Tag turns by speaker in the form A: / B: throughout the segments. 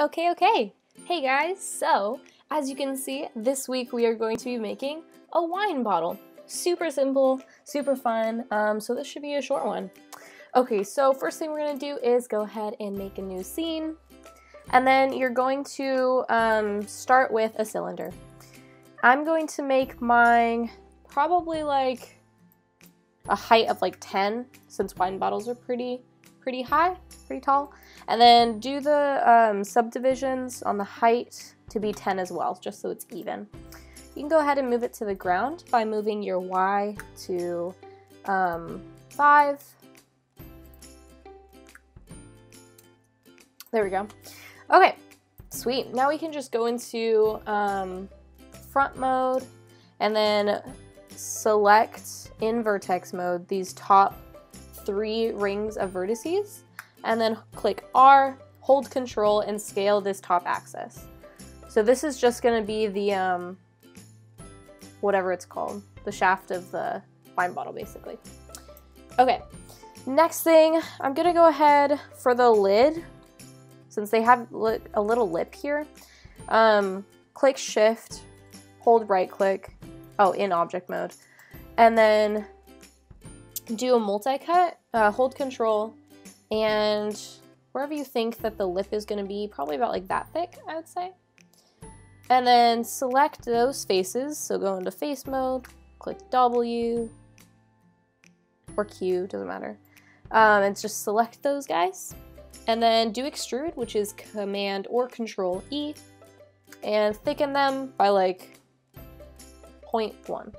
A: Okay, okay. Hey guys, so as you can see, this week we are going to be making a wine bottle. Super simple, super fun, um, so this should be a short one. Okay, so first thing we're going to do is go ahead and make a new scene. And then you're going to um, start with a cylinder. I'm going to make mine probably like a height of like 10 since wine bottles are pretty pretty high, pretty tall. And then do the um, subdivisions on the height to be 10 as well, just so it's even. You can go ahead and move it to the ground by moving your Y to um, 5. There we go. Okay, sweet. Now we can just go into um, front mode and then select in vertex mode these top three rings of vertices and then click R, hold control and scale this top axis. So this is just going to be the, um, whatever it's called, the shaft of the wine bottle basically. Okay, next thing, I'm going to go ahead for the lid, since they have a little lip here, um, click shift, hold right click, oh, in object mode, and then do a multi-cut, uh, hold control, and wherever you think that the lip is going to be, probably about like that thick, I would say. And then select those faces, so go into face mode, click W, or Q, doesn't matter. Um, and just select those guys. And then do extrude, which is Command or Control E, and thicken them by like 0.1.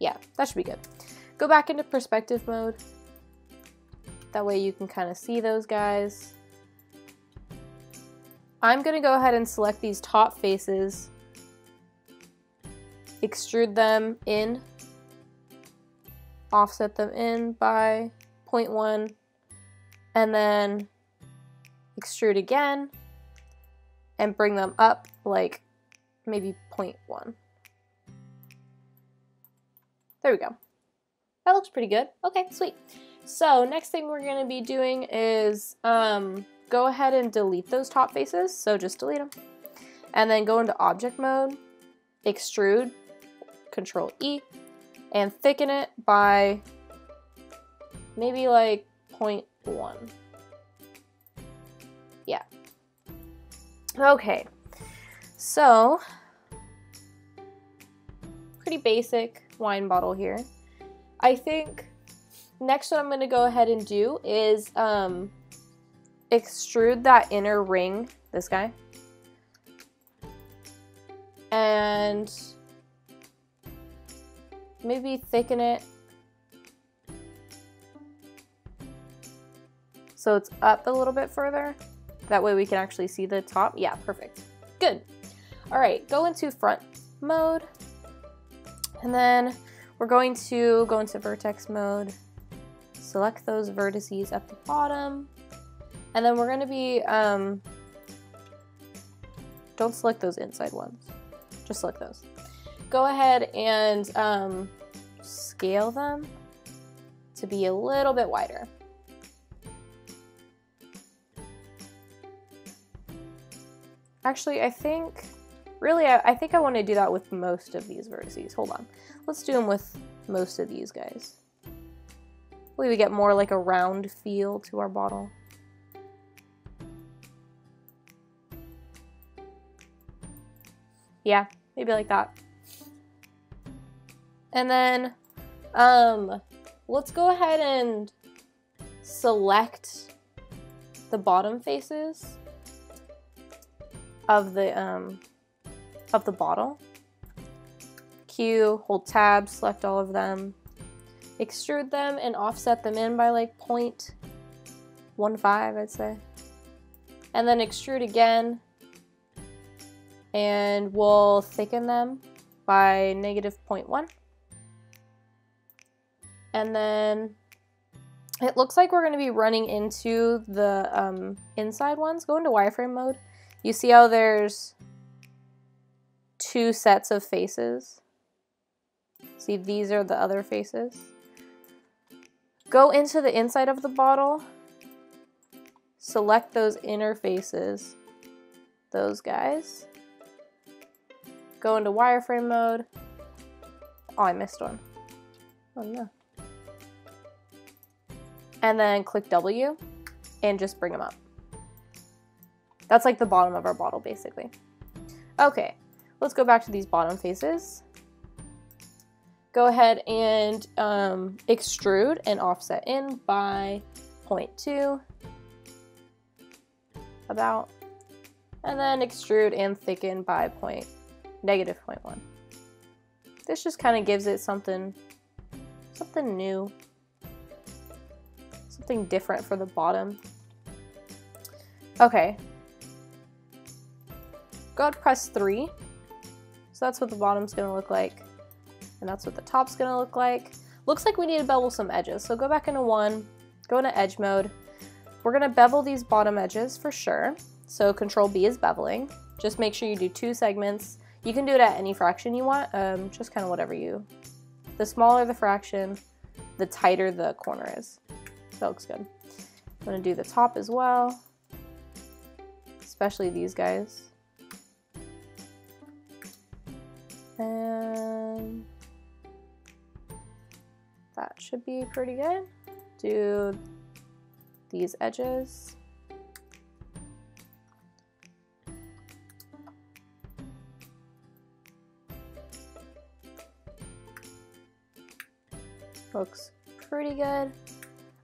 A: Yeah, that should be good. Go back into perspective mode. That way you can kind of see those guys. I'm going to go ahead and select these top faces, extrude them in, offset them in by 0.1, and then extrude again and bring them up like maybe 0.1. There we go. That looks pretty good. Okay, sweet. So next thing we're going to be doing is um, go ahead and delete those top faces. So just delete them. And then go into object mode, extrude, control E, and thicken it by maybe like 0.1. Yeah. Okay. So, pretty basic wine bottle here. I think next what I'm going to go ahead and do is um, extrude that inner ring, this guy, and maybe thicken it so it's up a little bit further. That way we can actually see the top. Yeah, perfect. Good. All right, go into front mode. And then we're going to go into vertex mode, select those vertices at the bottom, and then we're going to be, um, don't select those inside ones, just select those. Go ahead and um, scale them to be a little bit wider. Actually, I think Really, I, I think I want to do that with most of these vertices. Hold on. Let's do them with most of these guys. we would get more like a round feel to our bottle. Yeah, maybe like that. And then, um, let's go ahead and select the bottom faces of the, um, of the bottle. Q, hold tab, select all of them, extrude them and offset them in by like 0.15 I'd say. And then extrude again and we'll thicken them by negative 0.1. And then it looks like we're going to be running into the um, inside ones. Go into wireframe mode. You see how there's two sets of faces. See, these are the other faces. Go into the inside of the bottle select those interfaces, those guys. Go into wireframe mode. Oh, I missed one. Oh no. And then click W and just bring them up. That's like the bottom of our bottle, basically. Okay, let's go back to these bottom faces. Go ahead and um, extrude and offset in by 0.2, about, and then extrude and thicken by point, negative 0.1. This just kind of gives it something, something new, something different for the bottom. Okay, Go ahead press 3. So that's what the bottom's to look like. And that's what the top's to look like. Looks like we need to bevel some edges. So go back into 1, go into edge mode. We're to bevel these bottom edges for sure. So control B is beveling. Just make sure you do two segments. You can do it at any fraction you want, um, just kind of whatever you... The smaller the fraction, the tighter the corner is. That looks good. I'm to do the top as well, especially these guys. And that should be pretty good. Do these edges. Looks pretty good.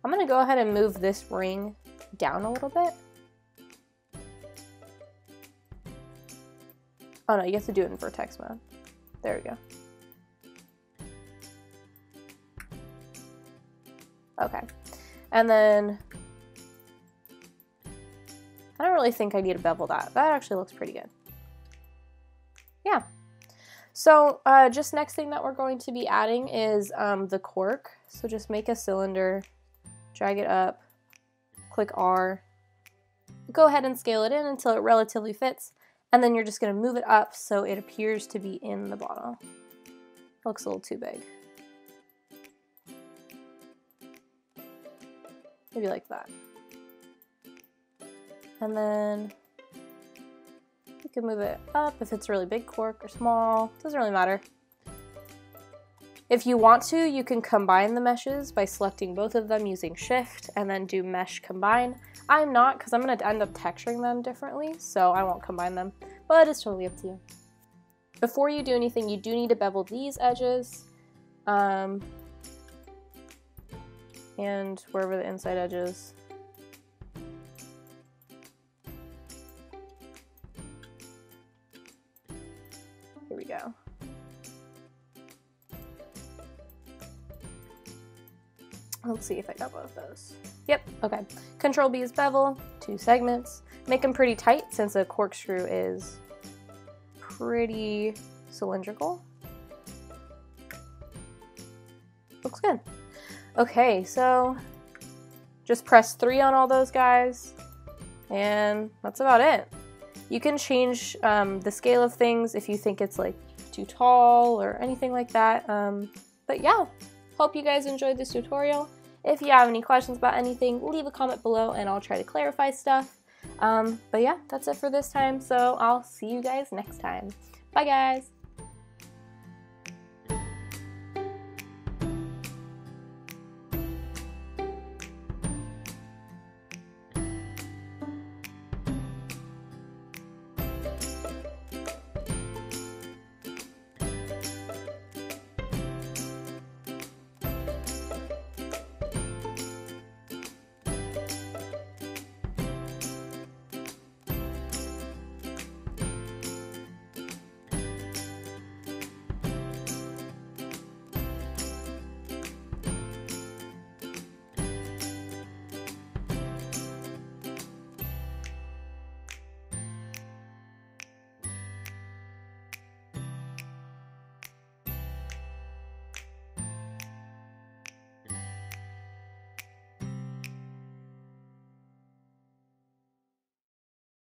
A: I'm gonna go ahead and move this ring down a little bit. Oh no, you have to do it in vertex mode. There we go. Okay. And then I don't really think I need to bevel that. That actually looks pretty good. Yeah. So uh, just next thing that we're going to be adding is um, the cork. So just make a cylinder, drag it up, click R, go ahead and scale it in until it relatively fits. And then you're just gonna move it up so it appears to be in the bottle. Looks a little too big. Maybe like that. And then you can move it up if it's a really big cork or small, doesn't really matter. If you want to, you can combine the meshes by selecting both of them using shift and then do mesh combine. I'm not because I'm going to end up texturing them differently, so I won't combine them, but it's totally up to you. Before you do anything, you do need to bevel these edges um, and wherever the inside edge is. See if I got both those. Yep, okay. Control B is bevel, two segments. Make them pretty tight since a corkscrew is pretty cylindrical. Looks good. Okay, so just press three on all those guys and that's about it. You can change um, the scale of things if you think it's like too tall or anything like that. Um, but yeah, Hope you guys enjoyed this tutorial. If you have any questions about anything, leave a comment below and I'll try to clarify stuff. Um, but yeah, that's it for this time, so I'll see you guys next time. Bye guys!